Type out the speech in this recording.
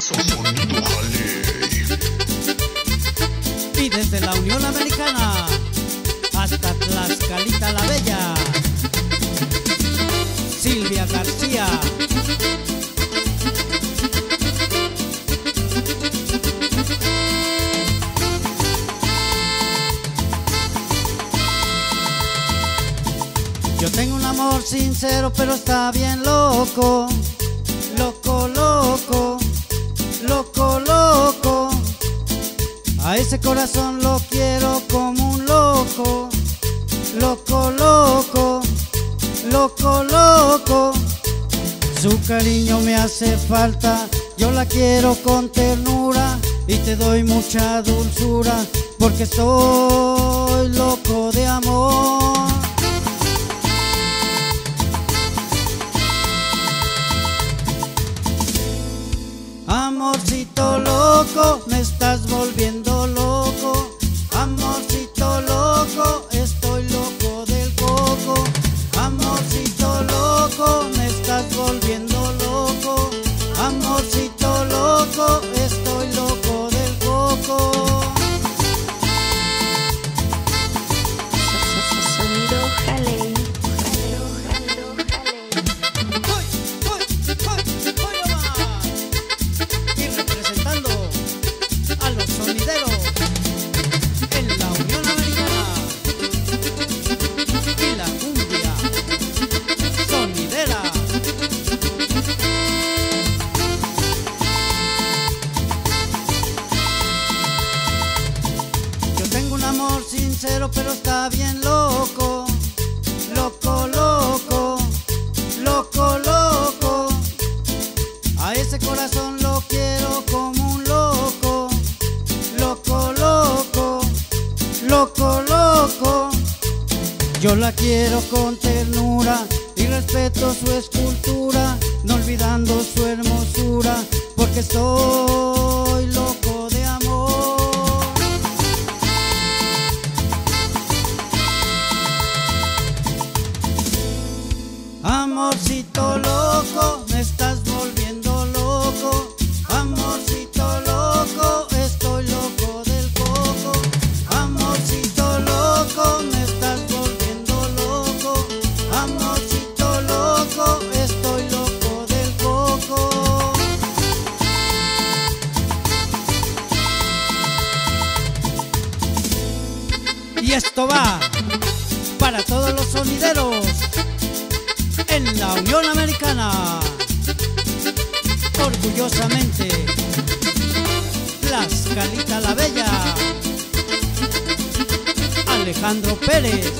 Sonido Y desde la Unión Americana hasta Tlaxcalita la Bella, Silvia García. Yo tengo un amor sincero, pero está bien loco, loco, loco loco, loco. A ese corazón lo quiero como un loco. Loco, loco, loco, loco. Su cariño me hace falta, yo la quiero con ternura y te doy mucha dulzura porque soy loco loco, pero está bien loco, loco, loco, loco, loco. A ese corazón lo quiero como un loco, loco, loco, loco, loco. Yo la quiero con ternura y respeto su escultura, no olvidando su hermosura, porque soy Y esto va para todos los sonideros en la Unión Americana. Orgullosamente, Tlaxcalita la Bella, Alejandro Pérez,